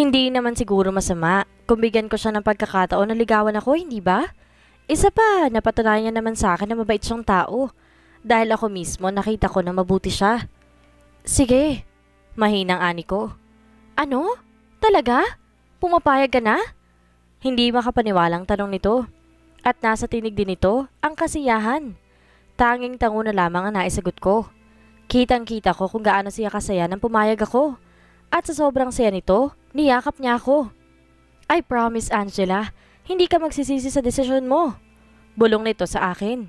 Hindi naman siguro masama kung bigyan ko siya ng pagkakataon na ligawan ako, hindi ba? Isa pa, napatunayan niya naman sa akin na mabait siyang tao. Dahil ako mismo nakita ko na mabuti siya. Sige, mahinang ani ko. Ano? Talaga? Pumapayag ka na? Hindi makapaniwalang tanong nito. At nasa tinig din nito ang kasiyahan. Tanging tango na lamang ang naisagot ko. Kitang kita ko kung gaano siya kasaya nang pumayag ako. At sa sobrang saya nito, niyakap niya ako. I promise Angela, hindi ka magsisisi sa desisyon mo. Bulong nito sa akin.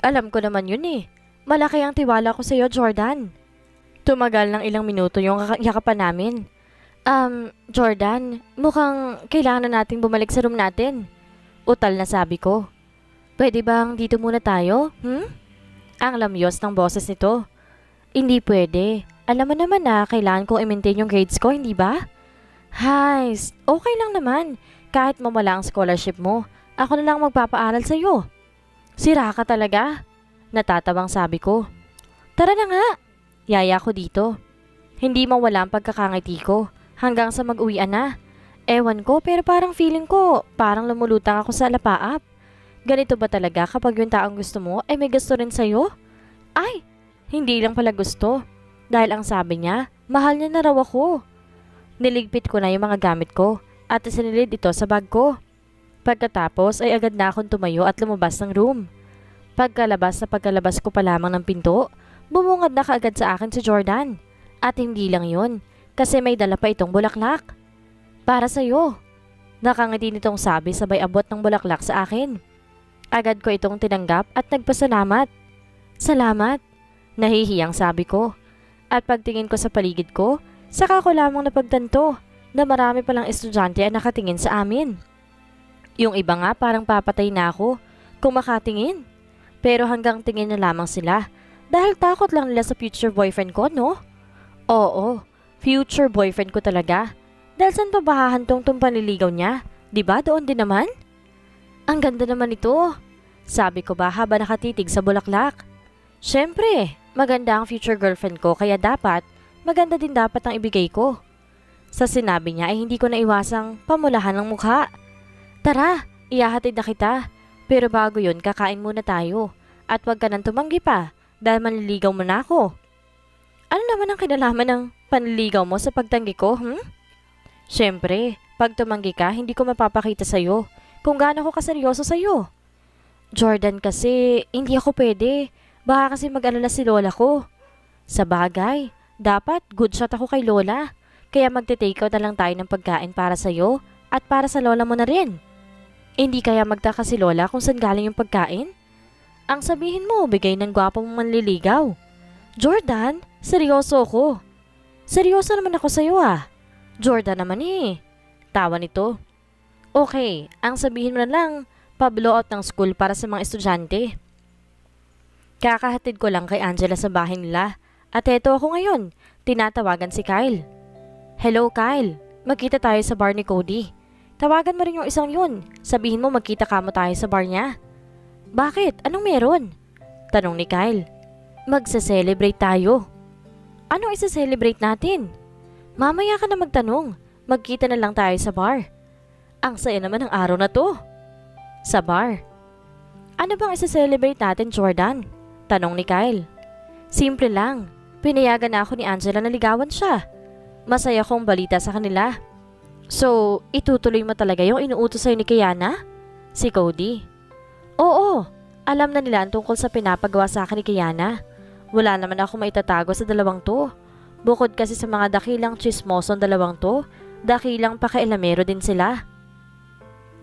Alam ko naman yun eh. Malaki ang tiwala ko sa iyo, Jordan. Tumagal ng ilang minuto yung yakapan namin. Um, Jordan, mukhang kailangan na nating bumalik sa room natin. Utal na sabi ko. Pwede bang dito muna tayo? Hmm? Ang lamyos ng boses nito. Hindi pwede. Alam mo naman na kailangan kong i-maintain yung grades ko, hindi ba? Hays, okay lang naman. Kahit mawala ang scholarship mo, ako na lang magpapaaral sa iyo. Sira ka talaga. Natatawang sabi ko. Tara na nga. Yaya ko dito. Hindi mawala ang pagkakangiti ko hanggang sa mag-uwian na. Ewan ko pero parang feeling ko parang lumulutang ako sa lapaap. Ganito ba talaga kapag yung taong gusto mo ay may gusto rin sa'yo? Ay, hindi lang pala gusto. Dahil ang sabi niya, mahal niya na raw ako. Niligpit ko na yung mga gamit ko at isinilid ito sa bag ko. Pagkatapos ay agad na akong tumayo at lumabas ng room. Pagkalabas na pagkalabas ko pa lamang ng pinto, bumungad na kaagad sa akin si Jordan. At hindi lang yun, kasi may dala pa itong bulaklak. Para sa'yo. Nakangiti nitong sabi sabay abot ng bulaklak sa akin. Agad ko itong tinanggap at nagpasalamat. Salamat. Nahihiyang sabi ko. At pagtingin ko sa paligid ko, saka ko lamang napagtanto na marami palang estudyante ang nakatingin sa amin. Yung iba nga parang papatay na ako kung makatingin. Pero hanggang tingin na lamang sila dahil takot lang nila sa future boyfriend ko, no? Oo, future boyfriend ko talaga. Dahil saan pa bahahantong tong panliligaw niya? Ba doon din naman? Ang ganda naman ito. Sabi ko ba haba nakatitig sa bulaklak? Siyempre, maganda ang future girlfriend ko kaya dapat, maganda din dapat ang ibigay ko. Sa sinabi niya ay hindi ko naiwasang pamulahan ng mukha. Tara, iyahatid na kita. Pero bago yun, kakain muna tayo. At wag ka nang tumanggi pa dahil manliligaw mo na ako. Ano naman ang kinalaman ng panliligaw mo sa pagtanggi ko, hmm? Siyempre, pag tumanggi ka, hindi ko mapapakita sa'yo kung gaano ko kaseryoso sa'yo. Jordan kasi, hindi ako pwede. Baka kasi mag-alala si lola ko. Sa bagay, dapat good shot ako kay lola. Kaya magte-take out na lang tayo ng pagkain para sa'yo at para sa lola mo na rin. Hindi kaya magtaka si lola kung saan galing yung pagkain? Ang sabihin mo, bigay ng gwapo mong manliligaw. Jordan, seryoso ako. Seryoso naman ako sa'yo ah. Jordan naman eh. Tawa nito. Okay, ang sabihin mo na lang, pablo out ng school para sa mga estudyante. Kakahatid ko lang kay Angela sa bahay nila. At eto ako ngayon, tinatawagan si Kyle. Hello Kyle, magkita tayo sa bar ni Cody. Tawagan mo rin yung isang yun. Sabihin mo magkita ka mo tayo sa bar niya. Bakit? Anong meron? Tanong ni Kyle. Magsa-celebrate tayo. Anong isa-celebrate natin? Mamaya ka na magtanong. Magkita na lang tayo sa bar. Ang saya naman ng araw na to. Sa bar. Ano bang isa-celebrate natin, Jordan? Tanong ni Kyle. Simple lang. Pinayagan na ako ni Angela na ligawan siya. Masaya kong balita sa kanila. So, itutuloy mo talaga yung inuutos sa'yo ni Kiana? Si Cody. Oo, alam na nila ang tungkol sa pinapagawa sa akin ni Kiana. Wala naman ako maitatago sa dalawang to. Bukod kasi sa mga dakilang chismoson dalawang to, dakilang pakailamero din sila.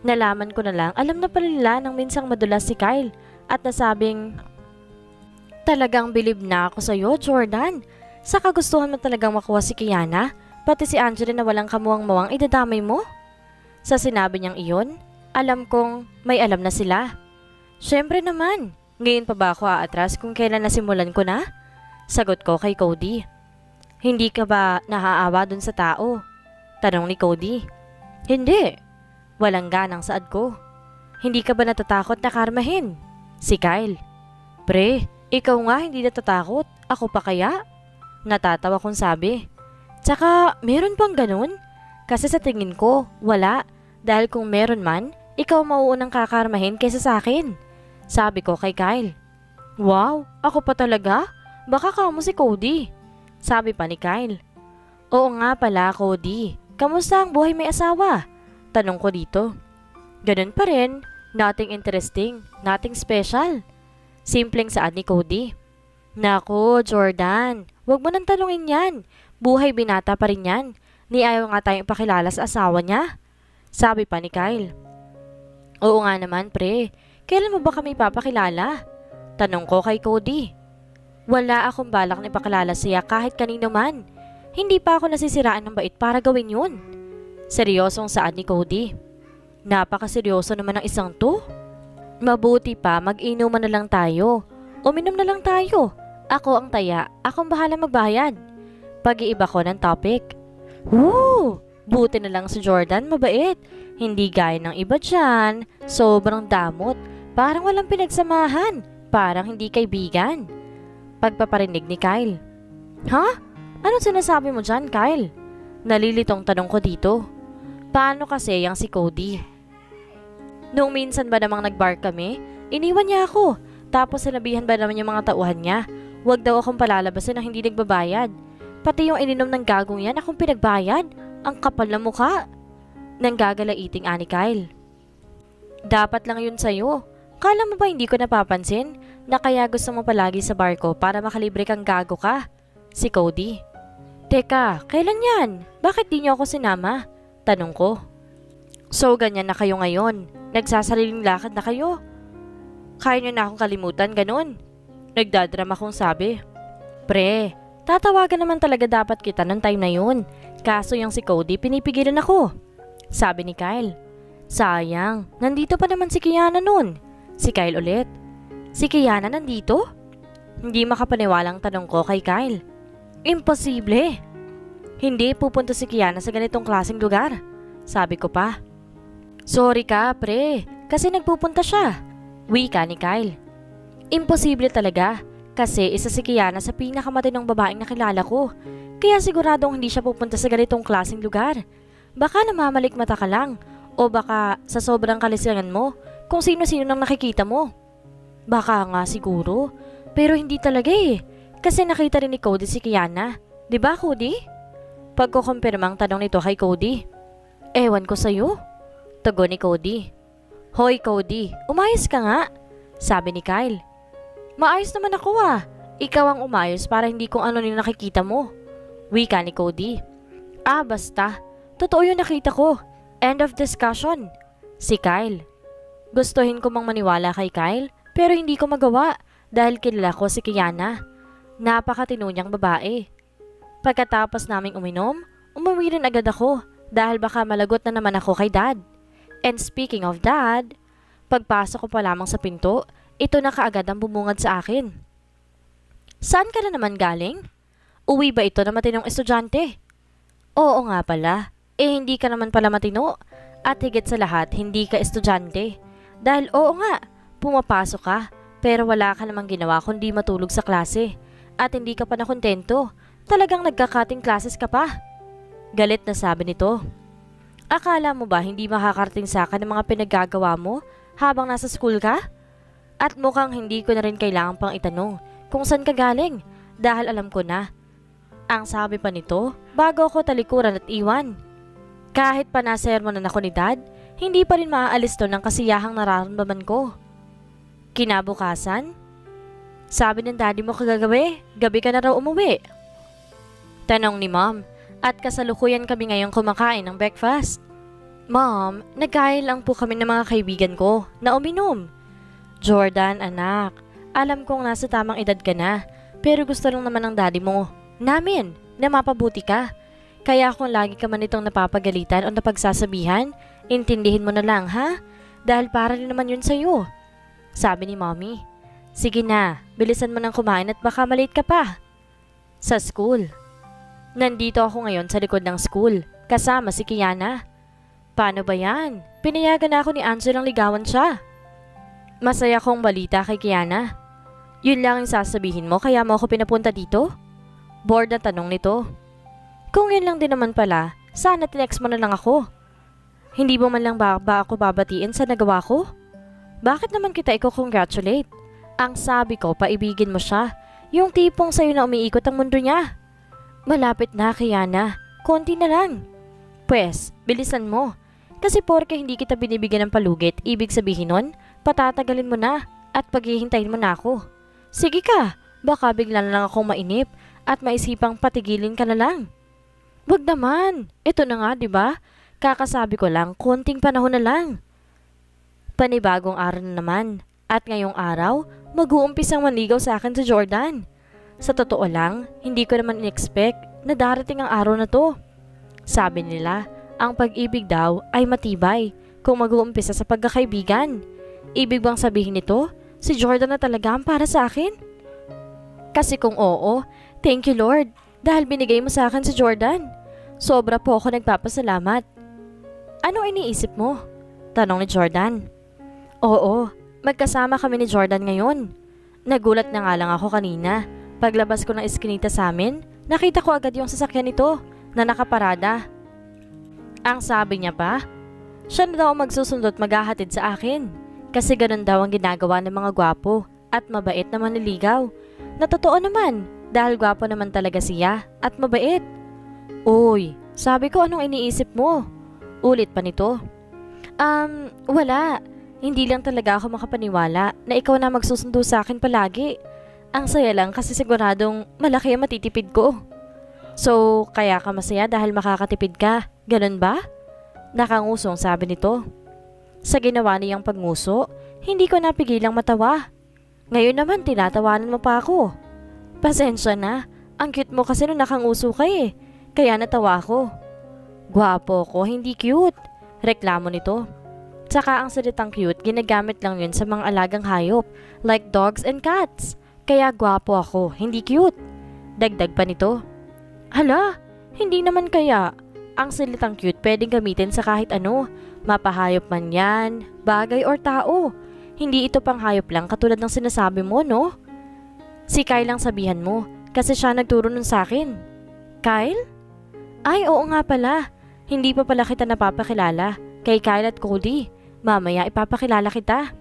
Nalaman ko na lang, alam na pala nila nang minsang madulas si Kyle at nasabing, Talagang bilib na ako sa'yo, Jordan. Sa kagustuhan mo talagang makuha si Kiana, pati si Angela na walang kamuwang-mawang idadamay mo? Sa sinabi niyang iyon, alam kong may alam na sila. Siyempre naman, ngayon pa ba ako aatras kung kailan nasimulan ko na? Sagot ko kay Cody. Hindi ka ba naaawa dun sa tao? Tanong ni Cody. Hindi. Walang ganang saad ko. Hindi ka ba natatakot na karmahin? Si Kyle. Pre, ikaw nga hindi natatakot. Ako pa kaya? Natatawa kong sabi. Tsaka, meron pang ganun? Kasi sa tingin ko, wala. Dahil kung meron man, ikaw mauunang kakarmahin kaysa sa akin. Sabi ko kay Kyle. Wow, ako pa talaga? Baka ka mo si Cody. Sabi pa ni Kyle. Oo nga pala, Cody. Kamusta ang buhay may asawa? Tanong ko dito. Ganun pa rin. Nothing interesting. Nothing special. Simpleng saad ni Cody. Nako, Jordan. Huwag mo nang tanungin yan. Buhay binata pa rin yan. Ni ayaw nga tayong pakilala sa asawa niya. Sabi pa ni Kyle. Oo nga naman, pre. Kailan mo ba kami papakilala? Tanong ko kay Cody. Wala akong balak na ipakilala siya kahit kanino man. Hindi pa ako nasisiraan ng bait para gawin yun. Seryosong saad ni Cody. Napakaseryoso naman ng isang to. Mabuti pa mag-inuman na lang tayo. Uminom na lang tayo. Ako ang taya, akong bahala magbayad. Pag-iiba ko ng topic. Woo! Buti na lang si Jordan, mabait. Hindi gaya ng iba dyan. Sobrang damot. Parang walang pinagsamahan. Parang hindi kaibigan. Pagpaparinig ni Kyle. Ha? Anong sinasabi mo dyan, Kyle? Nalilitong tanong ko dito. Paano kasi yung si Cody? Nung minsan ba namang nagbar kami, iniwan niya ako. Tapos sinabihan ba naman yung mga tauhan niya, huwag daw akong palalabasin na hindi nagbabayad. Pati yung ininom ng gagong yan akong pinagbayad. Ang kapal na mukha. Nang gagalaiting ani Kyle. Dapat lang yun sa'yo. Kala mo ba hindi ko napapansin na kaya gusto mo palagi sa barko para makalibre kang gago ka? Si Cody. Teka, kailan yan? Bakit di niyo ako sinama? Tanong ko. So, ganyan na kayo ngayon. Nagsasariling lakad na kayo. Kaya niyo na akong kalimutan, ganun. Nagdadrama kong sabi. Pre, tatawagan naman talaga dapat kita nung time na yun. Kaso yung si Cody, pinipigilan ako. Sabi ni Kyle. Sayang, nandito pa naman si Kiana nun. Si Kyle ulit. Si Kiana nandito? Hindi makapaniwalang tanong ko kay Kyle. Imposible. Hindi pupunta si Kiana sa ganitong klaseng lugar. Sabi ko pa. Sorry ka, pre. Kasi nagpupunta siya. Wika ni Kyle. Imposible talaga. Kasi isa si Kiana sa pinakamatinong babaeng nakilala ko. Kaya siguradong hindi siya pupunta sa ganitong klaseng lugar. Baka namamalik mata ka lang. O baka sa sobrang kalisangan mo kung sino-sino nang nakikita mo. Baka nga siguro. Pero hindi talaga eh. Kasi nakita rin ni Cody si Kiana. ba diba, Cody? Pagkukumpirmang tanong nito kay Cody. Ewan ko sa'yo. Tugo ni Cody. Hoy Cody, umayos ka nga. Sabi ni Kyle. Maayos naman ako ah. Ikaw ang umayos para hindi kung ano ni nakikita mo. Wika ni Cody. Ah, basta. Totoo yung nakita ko. End of discussion. Si Kyle. Gustuhin ko mang maniwala kay Kyle, pero hindi ko magawa dahil kilala ko si Kiana. Napakatino niyang babae. Pagkatapos naming uminom, umuwi rin agad ako dahil baka malagot na naman ako kay dad. And speaking of dad, pagpasok ko pa lamang sa pinto, ito na kaagad ang bumungad sa akin. Saan ka na naman galing? Uwi ba ito na matinong estudyante? Oo nga pala, eh hindi ka naman pala matino. At higit sa lahat, hindi ka estudyante. Dahil oo nga, pumapasok ka, pero wala ka namang ginawa kundi matulog sa klase. At hindi ka pa nakontento Talagang nagkakating classes ka pa. Galit na sabi nito. Akala mo ba hindi makakarating sa akin ang mga pinaggagawa mo habang nasa school ka? At mukhang hindi ko na rin kailangan pang itanong kung saan ka galing dahil alam ko na. Ang sabi pa nito, bago ako talikuran at iwan. Kahit pa nasermonan ako ni dad, hindi pa rin maaalis to ng kasiyahang nararamdaman ko. Kinabukasan, sabi ng daddy mo kagagabi, gabi ka na raw umuwi. Tanong ni mom at kasalukuyan kami ngayong kumakain ng breakfast. Mom, nagkain lang po kami ng mga kaibigan ko na uminom. Jordan, anak, alam kong nasa tamang edad ka na, pero gusto lang naman ng daddy mo, namin, na mapabuti ka. Kaya kung lagi ka man itong napapagalitan o napagsasabihan, intindihin mo na lang ha? Dahil para rin naman yun sa'yo. Sabi ni mommy, sige na, bilisan mo nang kumain at baka malate ka pa. Sa school. Nandito ako ngayon sa likod ng school, kasama si Kiana. Paano ba yan? Pinayagan na ako ni Angel ang ligawan siya. Masaya kong balita kay Kiana. Yun lang ang sasabihin mo kaya mo ako pinapunta dito? Bored na tanong nito. Kung yun lang din naman pala, Sana tinext mo na lang ako. Hindi mo man lang ba, ba ako babatiin sa nagawa ko? Bakit naman kita i-congratulate? Ang sabi ko, paibigin mo siya. Yung tipong sa'yo na umiikot ang mundo niya. Malapit na, Kiana. Konti na lang. Pwes, bilisan mo. Kasi porke hindi kita binibigyan ng palugit, ibig sabihin nun, patatagalin mo na at paghihintayin mo na ako. Sige ka, baka bigla na lang akong mainip at maisipang patigilin ka na lang. Wag naman, ito na nga, ba? Kakasabi ko lang, konting panahon na lang. Panibagong araw na naman. At ngayong araw, mag-uumpisang manligaw sa akin sa Jordan. Sa totoo lang, hindi ko naman in-expect na darating ang araw na to. Sabi nila, ang pag-ibig daw ay matibay kung mag-uumpisa sa pagkakaibigan. Ibig bang sabihin nito, si Jordan na talaga ang para sa akin? Kasi kung oo, thank you Lord dahil binigay mo sa akin si Jordan. Sobra po ako nagpapasalamat. Ano iniisip mo? Tanong ni Jordan. Oo, magkasama kami ni Jordan ngayon. Nagulat na nga lang ako kanina. Paglabas ko ng eskinita sa amin, nakita ko agad yung sasakyan nito na nakaparada. Ang sabi niya pa, siya na daw magsusundot maghahatid sa akin. Kasi ganun daw ang ginagawa ng mga gwapo at mabait na manliligaw. Na totoo naman dahil gwapo naman talaga siya at mabait. Uy, sabi ko anong iniisip mo? Ulit pa nito. Um, wala. Hindi lang talaga ako makapaniwala na ikaw na magsusundo sa akin palagi. Ang saya lang kasi siguradong malaki ang matitipid ko. So, kaya ka masaya dahil makakatipid ka, ganun ba? Nakangusong sabi nito. Sa ginawa niyang pagnguso, hindi ko napigilang matawa. Ngayon naman tinatawanan mo pa ako. Pasensya na, ang cute mo kasi nung nakanguso ka eh, kaya natawa ako. Gwapo ko, hindi cute. Reklamo nito. Tsaka ang salitang cute, ginagamit lang yun sa mga alagang hayop, like dogs and cats. Kaya gwapo ako, hindi cute. Dagdag pa nito. Hala, hindi naman kaya. Ang salitang cute pwedeng gamitin sa kahit ano, mapahayop man yan, bagay or tao. Hindi ito pang hayop lang katulad ng sinasabi mo, no? Si Kyle lang sabihan mo, kasi siya nagturo nun sa akin. Kyle? Ay, oo nga pala. Hindi pa pala kita napapakilala kay Kyle at Cody. Mamaya ipapakilala kita.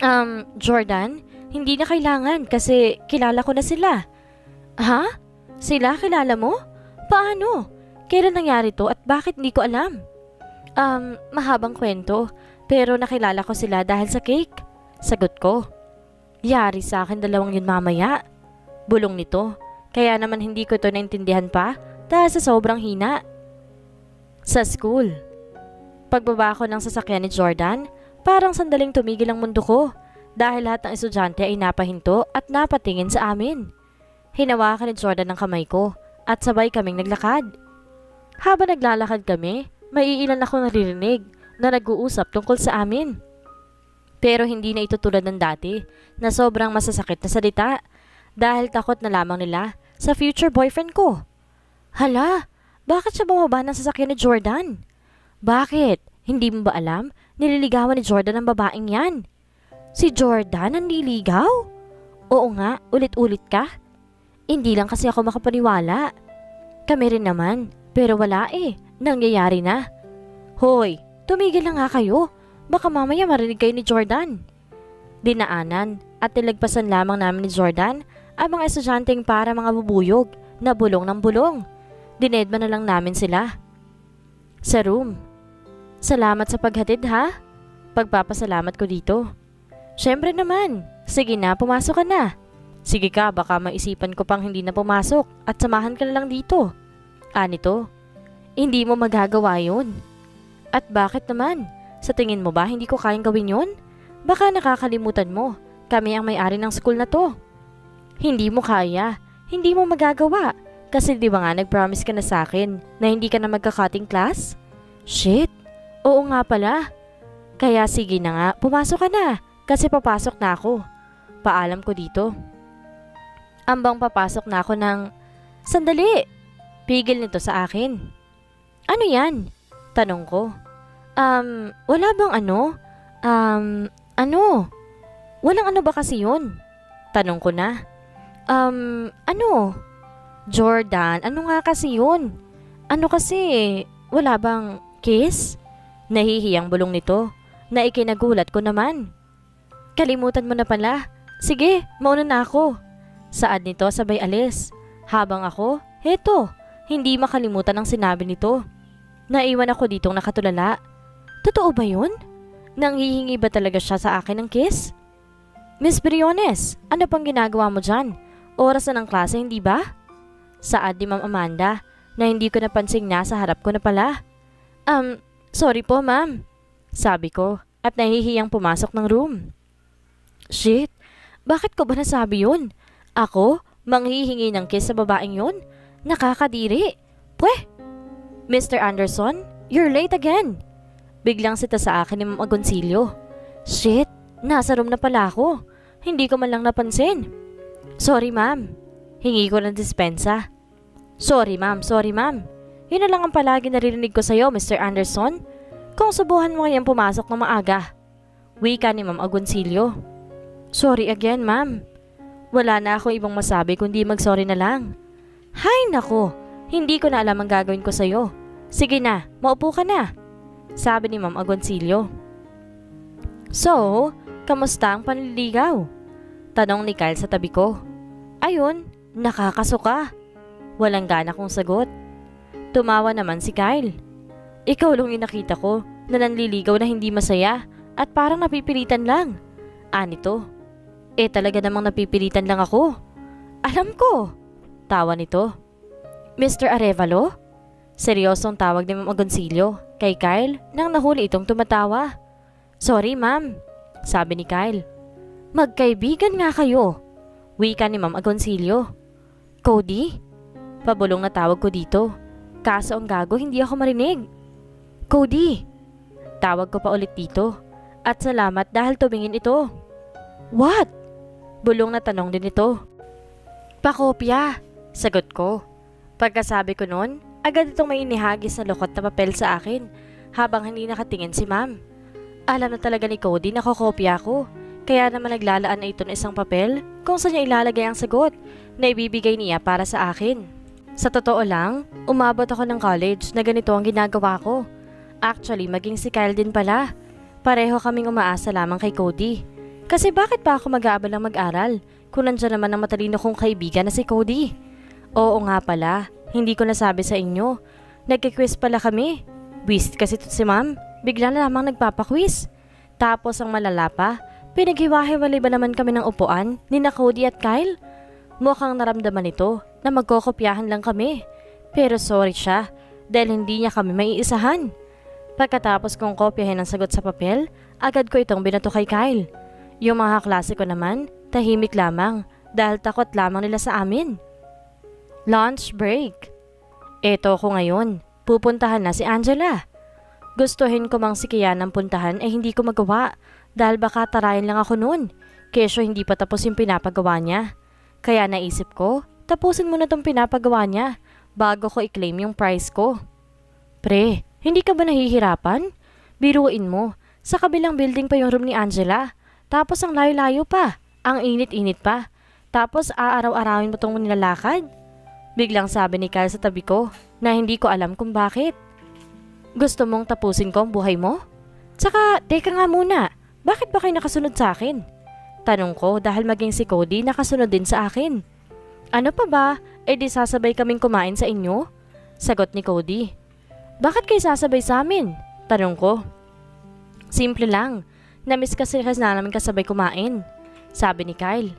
Um, Jordan, hindi na kailangan kasi kilala ko na sila. Ha? Sila kilala mo? Paano? Kailan nangyari to at bakit hindi ko alam? Um, mahabang kwento, pero nakilala ko sila dahil sa cake. Sagot ko. Yari sa akin dalawang yun mamaya. Bulong nito, kaya naman hindi ko to naintindihan pa dahil sa sobrang hina. Sa school. Pagbaba ko ng sasakyan ni Jordan, parang sandaling tumigil ang mundo ko dahil lahat ng estudyante ay napahinto at napatingin sa amin. Hinawakan ni Jordan ang kamay ko at sabay kaming naglakad. Habang naglalakad kami, may ilan ako naririnig na nag-uusap tungkol sa amin. Pero hindi na ito tulad ng dati na sobrang masasakit na salita dahil takot na lamang nila sa future boyfriend ko. Hala, bakit siya bumaba ng sasakyan ni Jordan? Bakit? Hindi mo ba alam? Nililigawan ni Jordan ang babaeng yan. Si Jordan ang niligaw? Oo nga, ulit-ulit ka. Hindi lang kasi ako makapaniwala. Kami rin naman, pero wala eh. Nangyayari na. Hoy, tumigil na nga kayo. Baka mamaya marinig kayo ni Jordan. Dinaanan at tilagpasan lamang namin ni Jordan ang mga estudyanteng para mga bubuyog na bulong ng bulong. Dinedma na lang namin sila. Sa room. Salamat sa paghatid ha. Pagpapasalamat ko dito. Siyempre naman. Sige na, pumasok ka na. Sige ka, baka maisipan ko pang hindi na pumasok at samahan ka na lang dito. Anito, hindi mo magagawa yun. At bakit naman? Sa tingin mo ba hindi ko kayang gawin yun? Baka nakakalimutan mo. Kami ang may-ari ng school na to. Hindi mo kaya. Hindi mo magagawa. Kasi di ba nga nag-promise ka na sa akin na hindi ka na magka-cutting class? Shit! Oo nga pala. Kaya sige na nga, pumasok ka na. Kasi papasok na ako. Paalam ko dito. Ambang papasok na ako ng... Sandali! Pigil nito sa akin. Ano yan? Tanong ko. Um, wala bang ano? Um, ano? Walang ano ba kasi yun? Tanong ko na. Um, ano? Jordan, ano nga kasi yun? Ano kasi, wala bang kiss? Nahihiyang bulong nito na ikinagulat ko naman. Kalimutan mo na pala. Sige, mauna na ako. Saad nito sabay alis. Habang ako, heto, hindi makalimutan ang sinabi nito. Naiwan ako ditong nakatulala. Totoo ba yun? Nanghihingi ba talaga siya sa akin ng kiss? Miss Briones, ano pang ginagawa mo dyan? Oras na ng klase, hindi ba? Saad ni Ma'am Amanda na hindi ko napansing nasa harap ko na pala. Um, sorry po ma'am. Sabi ko at nahihiyang pumasok ng room. Shit, bakit ko ba nasabi yun? Ako, manghihingi ng kiss sa babaeng yun? Nakakadiri. Pweh! Mr. Anderson, you're late again. Biglang sita sa akin ni Ma'am Agoncillo. Shit, nasa room na pala ako. Hindi ko man lang napansin. Sorry ma'am. Hingi ko ng dispensa. Sorry ma'am, sorry ma'am. Yun na lang ang palagi naririnig ko sa'yo, Mr. Anderson. Kung subuhan mo kayang pumasok ng maaga. Wika ni Ma'am Agoncillo. Sorry again, ma'am. Wala na akong ibang masabi kundi mag-sorry na lang. Hay nako, hindi ko na alam ang gagawin ko sa'yo. Sige na, maupo ka na. Sabi ni Ma'am Agoncillo. So, kamusta ang panliligaw? Tanong ni Kyle sa tabi ko. Ayun, nakakasuka. Walang gana kong sagot. Tumawa naman si Kyle. Ikaw lang yung nakita ko na nanliligaw na hindi masaya at parang napipilitan lang. Anito, eh talaga namang napipilitan lang ako. Alam ko. Tawa nito. Mr. Arevalo? Seryosong tawag ni Ma'am Agoncillo kay Kyle nang nahuli itong tumatawa. Sorry ma'am, sabi ni Kyle. Magkaibigan nga kayo. Wika ni Ma'am Agoncillo. Cody? Pabulong na tawag ko dito. Kaso ang gago hindi ako marinig. Cody! Tawag ko pa ulit dito. At salamat dahil tumingin ito. What? Bulong na tanong din ito. Pakopya, sagot ko. Pagkasabi ko noon, agad itong may inihagis na lukot na papel sa akin habang hindi nakatingin si ma'am. Alam na talaga ni Cody na kokopya ko. Kaya naman naglalaan na ito ng isang papel kung saan niya ilalagay ang sagot na ibibigay niya para sa akin. Sa totoo lang, umabot ako ng college na ganito ang ginagawa ko. Actually, maging si Kyle din pala. Pareho kaming umaasa lamang kay Cody. Kasi bakit pa ako mag-aabalang mag-aral kung nandiyan naman ang matalino kong kaibigan na si Cody? Oo nga pala, hindi ko nasabi sa inyo. Nagkiquiz pala kami. Whist kasi to si ma'am. Bigla na lamang nagpapaquiz. Tapos ang malala pa, pinaghiwa-hiwalay ba naman kami ng upuan ni na Cody at Kyle? Mukhang naramdaman nito na magkokopyahan lang kami. Pero sorry siya dahil hindi niya kami maiisahan. Pagkatapos kong kopyahin ang sagot sa papel, agad ko itong binato kay Kyle. Yung mga klase ko naman, tahimik lamang dahil takot lamang nila sa amin. Lunch break. Eto ko ngayon, pupuntahan na si Angela. Gustuhin ko mang si Kian ang puntahan ay hindi ko magawa dahil baka tarayan lang ako noon. Kesyo hindi pa tapos yung pinapagawa niya. Kaya naisip ko, tapusin mo na tong pinapagawa niya bago ko i-claim yung price ko. Pre, hindi ka ba nahihirapan? Biruin mo, sa kabilang building pa yung room ni Angela. Tapos ang layo-layo pa, ang init-init pa. Tapos aaraw-arawin mo tong nilalakad. Biglang sabi ni Kyle sa tabi ko na hindi ko alam kung bakit. Gusto mong tapusin ko ang buhay mo? Tsaka, teka nga muna, bakit ba kayo nakasunod sa akin? Tanong ko dahil maging si Cody nakasunod din sa akin. Ano pa ba? E di sasabay kaming kumain sa inyo? Sagot ni Cody. Bakit kayo sasabay sa amin? Tanong ko. Simple lang. Namiss kasi kasi na namin kasabay kumain. Sabi ni Kyle.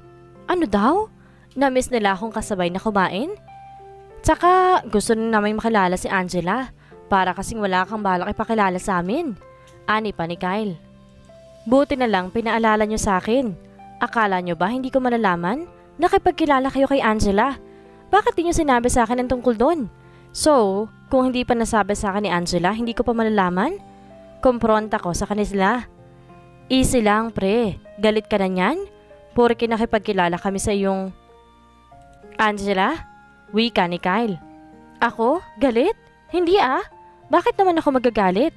Ano daw? Namiss nila akong kasabay na kumain? Tsaka gusto na namin makilala si Angela para kasing wala kang balak ipakilala sa amin. Ani pa ni Kyle. Buti na lang pinaalala nyo sa akin. Akala nyo ba hindi ko malalaman? Nakipagkilala kayo kay Angela. Bakit di sinabi sa akin ang tungkol doon? So, kung hindi pa nasabi sa akin ni Angela, hindi ko pa malalaman? Kompronta ko sa kanila. Easy lang, pre. Galit ka na niyan? Porke nakipagkilala kami sa iyong... Angela? Wika ni Kyle. Ako? Galit? Hindi ah. Bakit naman ako magagalit?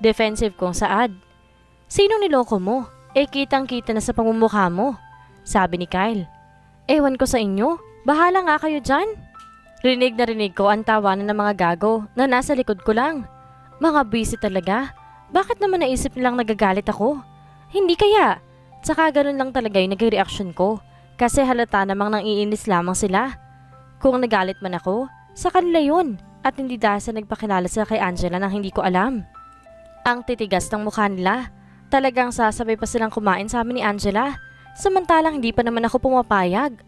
Defensive kong saad. Sino niloko mo? Eh kitang kita na sa pamumukha mo. Sabi ni Kyle. Ewan ko sa inyo. Bahala nga kayo dyan. Rinig na rinig ko ang tawanan ng mga gago na nasa likod ko lang. Mga busy talaga. Bakit naman naisip nilang nagagalit ako? Hindi kaya. Tsaka ganun lang talaga yung naging reaction ko. Kasi halata namang nang iinis lamang sila. Kung nagalit man ako, sa kanila yun. At hindi dahil sa nagpakilala sila kay Angela nang hindi ko alam. Ang titigas ng mukha nila. Talagang sasabay pa silang kumain sa amin ni Angela. Samantalang hindi pa naman ako pumapayag.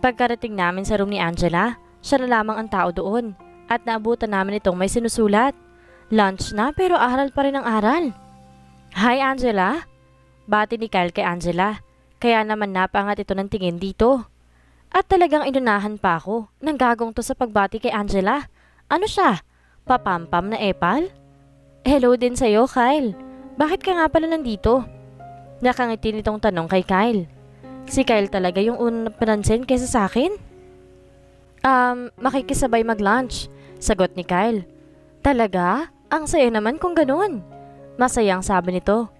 Pagkarating namin sa room ni Angela, siya na lamang ang tao doon at naabutan namin itong may sinusulat. Lunch na pero aral pa rin ang aral. Hi Angela! Bati ni Kyle kay Angela. Kaya naman napangat ito ng tingin dito. At talagang inunahan pa ako nang gagong to sa pagbati kay Angela. Ano siya? Papampam na epal? Hello din sa'yo, Kyle. Bakit ka nga pala nandito? Nakangiti nitong tanong kay Kyle. Si Kyle talaga yung unang panansin kaysa sa akin? Um, makikisabay mag-lunch, sagot ni Kyle. Talaga? Ang saya naman kung ganun. Masayang sabi nito.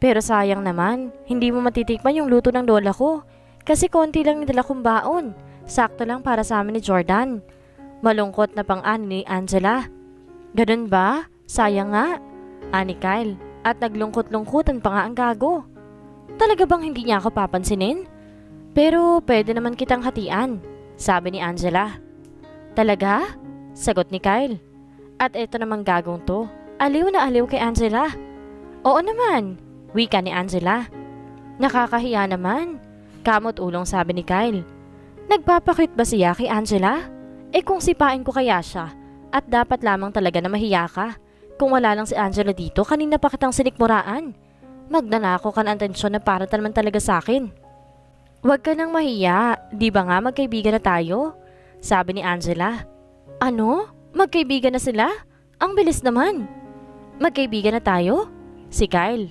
Pero sayang naman, hindi mo matitikman yung luto ng lola ko. Kasi konti lang nila kong baon. Sakto lang para sa amin ni Jordan. Malungkot na pang-ani ni Angela. Ganun ba? Sayang nga. Ani Kyle. At naglungkot-lungkutan pa nga ang gago. Talaga bang hindi niya ako papansinin? Pero pwede naman kitang hatian. Sabi ni Angela. Talaga? Sagot ni Kyle. At ito namang gagong to. Aliw na aliw kay Angela. Oo naman. Wika ni Angela. Nakakahiya naman. Kamot ulong sabi ni Kyle. Nagpapakit ba siya kay Angela? Eh kung sipain ko kaya siya, at dapat lamang talaga na mahiya ka. Kung wala lang si Angela dito, kanina pa kitang sinikmuraan. Magnanako ka ng atensyon na para naman talaga sa akin. Huwag ka nang mahiya, di ba nga magkaibigan na tayo? Sabi ni Angela. Ano? Magkaibigan na sila? Ang bilis naman. Magkaibigan na tayo? Si Kyle.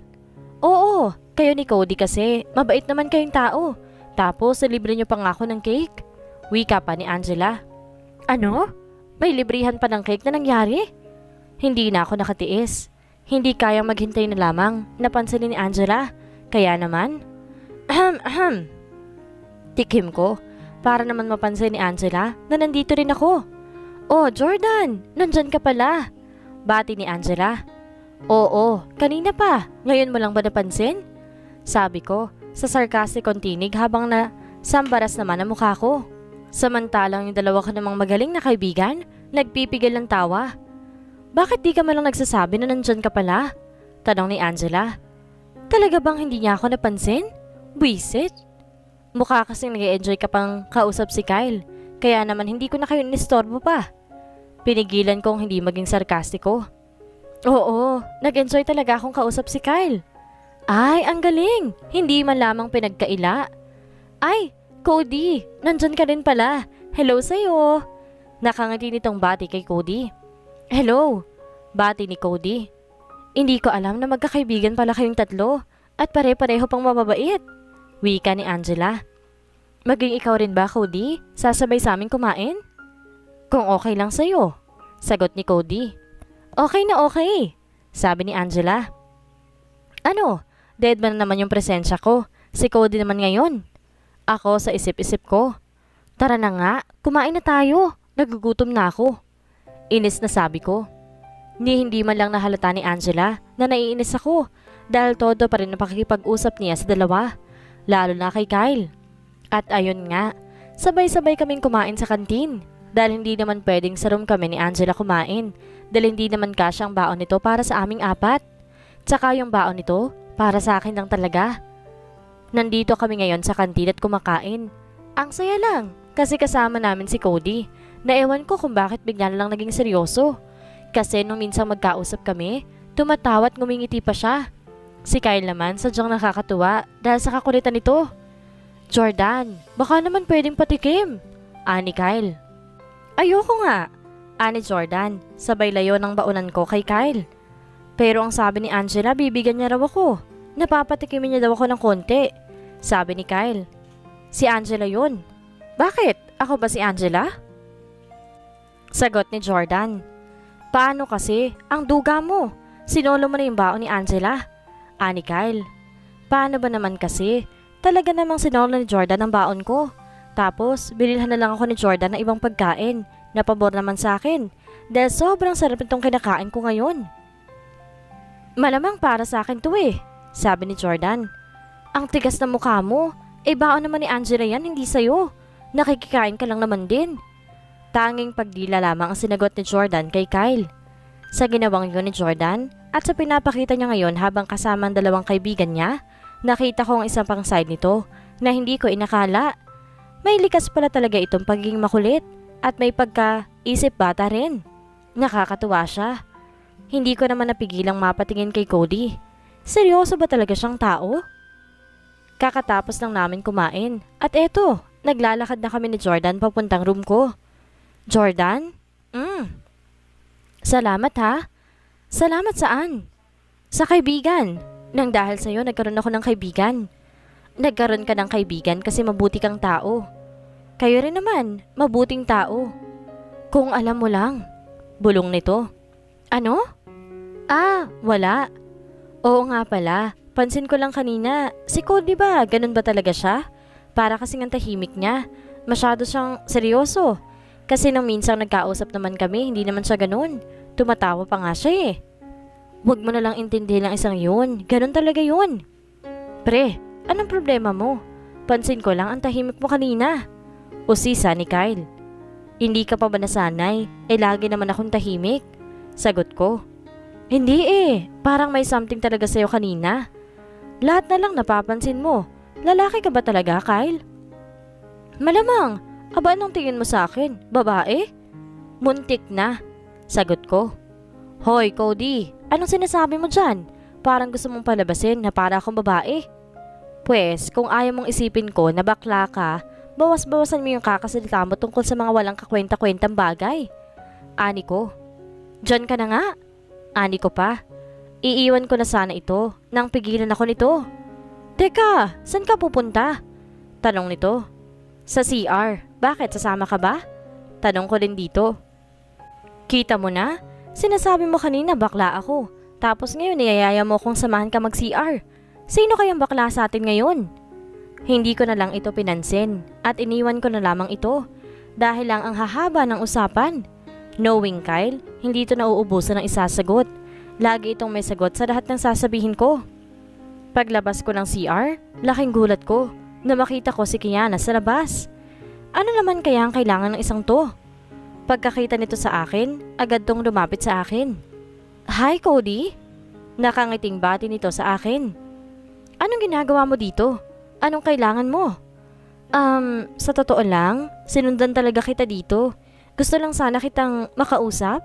Oo, kayo ni Cody kasi. Mabait naman kayong tao. Tapos, libre niyo pa nga ako ng cake. Wika pa ni Angela. Ano? May librihan pa ng cake na nangyari? Hindi na ako nakatiis. Hindi kayang maghintay na lamang, napansin ni Angela. Kaya naman, ahem ahem, Tikim ko para naman mapansin ni Angela na nandito rin ako. Oh, Jordan, nandyan ka pala. Bati ni Angela. Oo, kanina pa. Ngayon mo lang ba napansin? Sabi ko, sa sarcastic tinig habang na sambaras naman ang mukha ko. Samantalang yung dalawa ko namang magaling na kaibigan, nagpipigil ng tawa. Bakit di ka malang nagsasabi na nandyan ka pala? Tanong ni Angela. Talaga bang hindi niya ako napansin? Buisit? Mukha kasing nag enjoy ka pang kausap si Kyle. Kaya naman hindi ko na kayo inistorbo pa. Pinigilan kong hindi maging sarkastiko. Oo, nag-enjoy talaga akong kausap si Kyle. Ay, ang galing! Hindi man lamang pinagkaila. Ay, Cody, nandyan ka rin pala. Hello sa'yo. Nakangiti nitong bati kay Cody. Hello, bati ni Cody. Hindi ko alam na magkakaibigan pala kayong tatlo at pare-pareho pang mababait. Wika ni Angela. Maging ikaw rin ba, Cody? Sasabay sa amin kumain? Kung okay lang sa'yo. Sagot ni Cody. Okay na okay, sabi ni Angela. Ano? Dead man naman yung presensya ko. Si Cody naman ngayon. Ako sa isip-isip ko. Tara na nga, kumain na tayo. Nagugutom na ako. Inis na sabi ko. Ni hindi man lang nahalata ni Angela na naiinis ako dahil todo pa rin napakikipag-usap niya sa dalawa lalo na kay Kyle. At ayun nga, sabay-sabay kaming kumain sa kantin dahil hindi naman pwedeng sa room kami ni Angela kumain dahil hindi naman kasya ang baon nito para sa aming apat. Tsaka yung baon nito para sa akin lang talaga. Nandito kami ngayon sa kantin at kumakain. Ang saya lang kasi kasama namin si Cody na ewan ko kung bakit bigla lang naging seryoso. Kasi nung minsan magkausap kami, tumatawa at ngumingiti pa siya. Si Kyle naman sadyang nakakatuwa dahil sa kakulitan nito. Jordan, baka naman pwedeng patikim. Ani Kyle. Ayoko nga. Ani Jordan, sabay layo ng baunan ko kay Kyle. Pero ang sabi ni Angela, bibigyan niya raw ako. Napapatikimin niya daw ako ng konti. Sabi ni Kyle. Si Angela yun. Bakit? Ako ba si Angela? Sagot ni Jordan. Paano kasi? Ang duga mo. Sinolo mo na yung baon ni Angela. Ani Kyle. Paano ba naman kasi? Talaga namang sinolo ni Jordan ang baon ko. Tapos, bililhan na lang ako ni Jordan ng ibang pagkain. Napabor naman sa akin. Dahil sobrang sarap itong kinakain ko ngayon. Malamang para sa akin to eh, sabi ni Jordan. Ang tigas na mukha mo. Eh baon naman ni Angela yan, hindi sa'yo. Nakikikain ka lang naman din. Tanging pagdila lamang ang sinagot ni Jordan kay Kyle. Sa ginawang yun ni Jordan at sa pinapakita niya ngayon habang kasama ang dalawang kaibigan niya, nakita ko ang isang pang side nito na hindi ko inakala. May likas pala talaga itong pagiging makulit at may pagka-isip bata rin. Nakakatuwa siya. Hindi ko naman napigilang mapatingin kay Cody. Seryoso ba talaga siyang tao? Kakatapos lang namin kumain. At eto, naglalakad na kami ni Jordan papuntang room ko. Jordan? Mm. Salamat ha. Salamat saan? Sa kaibigan. Nang dahil sa'yo, nagkaroon ako ng kaibigan. Nagkaroon ka ng kaibigan kasi mabuti kang tao. Kayo rin naman, mabuting tao. Kung alam mo lang. Bulong nito. Ano? Ah, wala. Oo nga pala. Pansin ko lang kanina, si Cody ba, ganun ba talaga siya? Para kasing ang tahimik niya. Masyado siyang seryoso. Kasi nang minsang nagkausap naman kami, hindi naman siya ganun. Tumatawa pa nga siya eh. Huwag mo na lang intindihin ang isang yun. Ganun talaga yun. Pre, anong problema mo? Pansin ko lang ang tahimik mo kanina. Usisa ni Kyle. Hindi ka pa ba nasanay? Eh lagi naman akong tahimik. Sagot ko. Hindi eh, parang may something talaga sa'yo kanina. Lahat na lang napapansin mo. Lalaki ka ba talaga, Kyle? Malamang. Aba, anong tingin mo sa akin? Babae? Muntik na. Sagot ko. Hoy, Cody. Anong sinasabi mo dyan? Parang gusto mong palabasin na para akong babae. Pwes, kung ayaw mong isipin ko na bakla ka, bawas-bawasan mo yung kakasalita mo tungkol sa mga walang kakwenta-kwentang bagay. Ani ko. Diyan ka na nga. Ani ko pa. Iiwan ko na sana ito nang pigilan ako nito. Teka, saan ka pupunta? Tanong nito. Sa CR. Bakit? Sasama ka ba? Tanong ko din dito. Kita mo na? Sinasabi mo kanina bakla ako. Tapos ngayon niyayaya mo kung samahan ka mag-CR. Sino kayang bakla sa atin ngayon? Hindi ko na lang ito pinansin at iniwan ko na lamang ito dahil lang ang hahaba ng usapan. Knowing Kyle, hindi ito nauubusan ng isasagot Lagi itong may sagot sa lahat ng sasabihin ko. Paglabas ko ng CR, laking gulat ko na makita ko si Kiana sa labas. Ano naman kaya ang kailangan ng isang to? Pagkakita nito sa akin, agad tong lumapit sa akin. Hi Cody! Nakangiting bati nito sa akin. Anong ginagawa mo dito? Anong kailangan mo? Um, sa totoo lang, sinundan talaga kita dito. Gusto lang sana kitang makausap?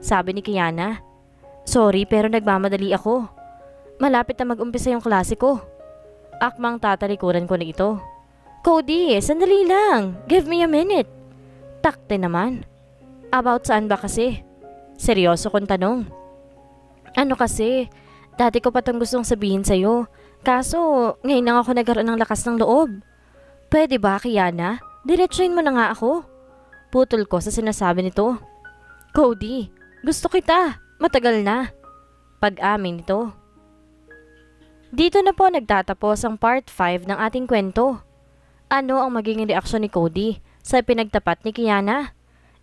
Sabi ni Kiana. Sorry pero nagmamadali ako. Malapit na mag-umpisa yung klase ko. Akmang tatalikuran ko na ito. Cody, sandali lang. Give me a minute. Takte naman. About saan ba kasi? Seryoso kong tanong. Ano kasi? Dati ko pa itong gustong sabihin sa'yo. Kaso, ngayon lang ako nagkaroon ng lakas ng loob. Pwede ba, Kiana? Diretsuin mo na nga ako. Putol ko sa sinasabi nito. Cody, gusto kita. Matagal na. Pag-amin nito. Dito na po nagtatapos ang part 5 ng ating kwento. Ano ang magiging reaksyon ni Cody sa pinagtapat ni Kiana?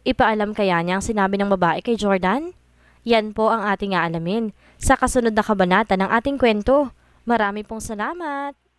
Ipaalam kaya niya ang sinabi ng babae kay Jordan? Yan po ang ating aalamin sa kasunod na kabanata ng ating kwento. Marami pong salamat!